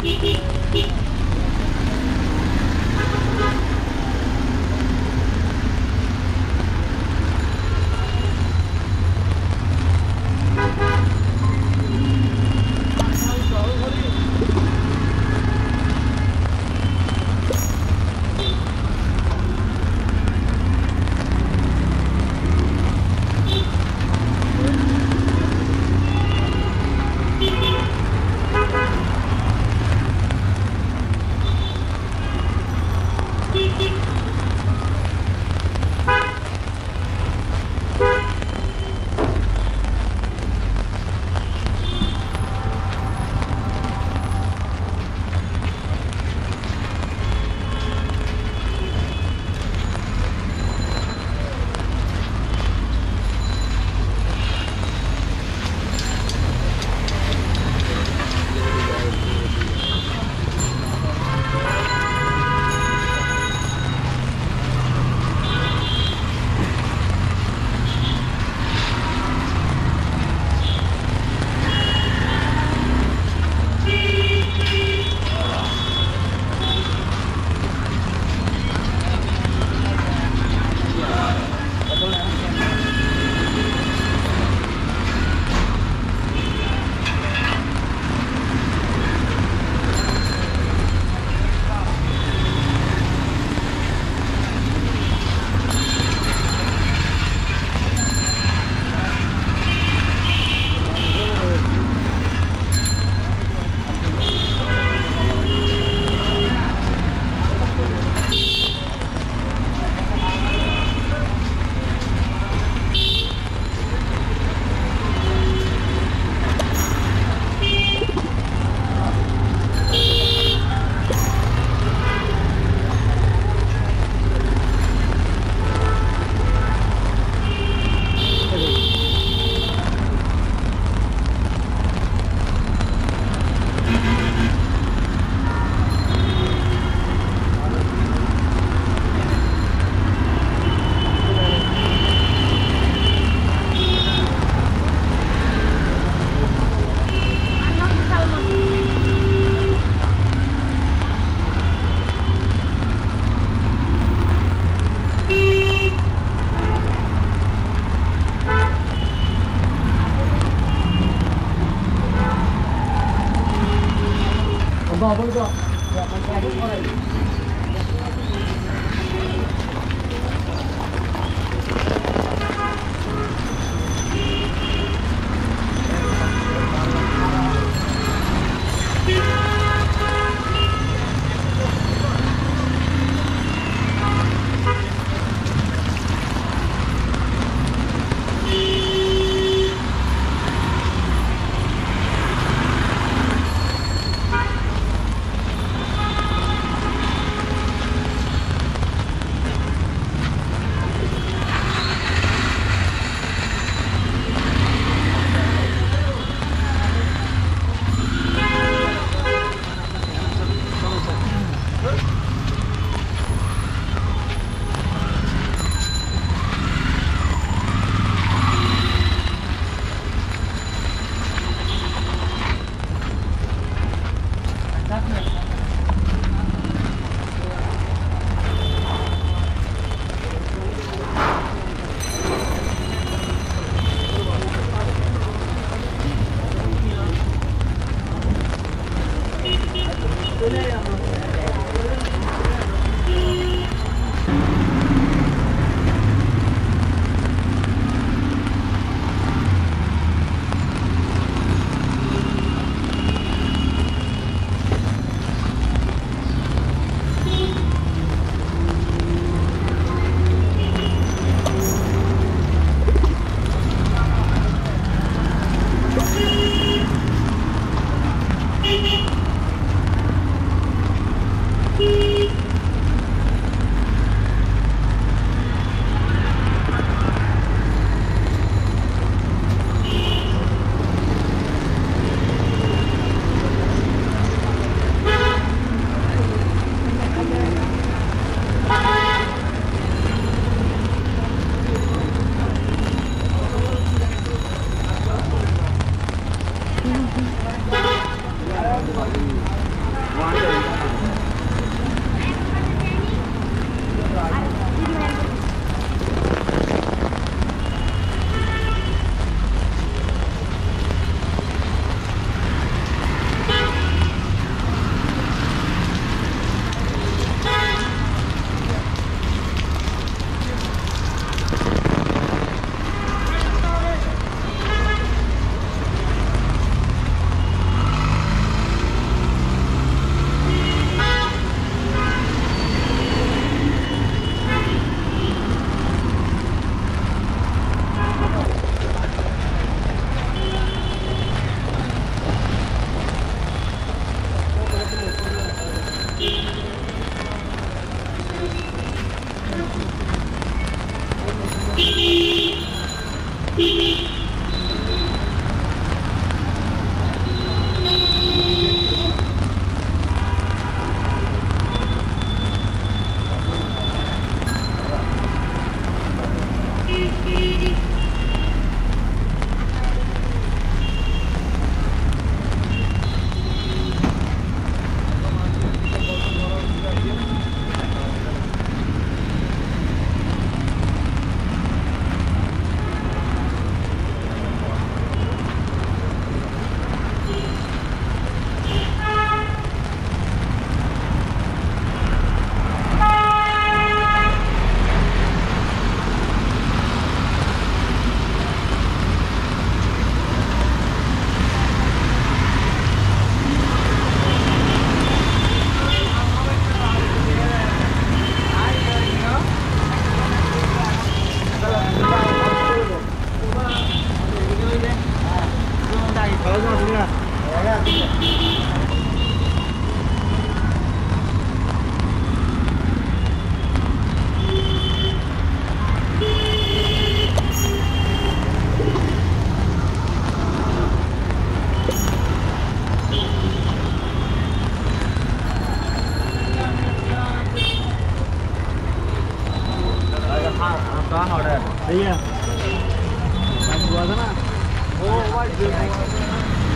Beep, beep. Beep, beep. 都那样 Oh, like this.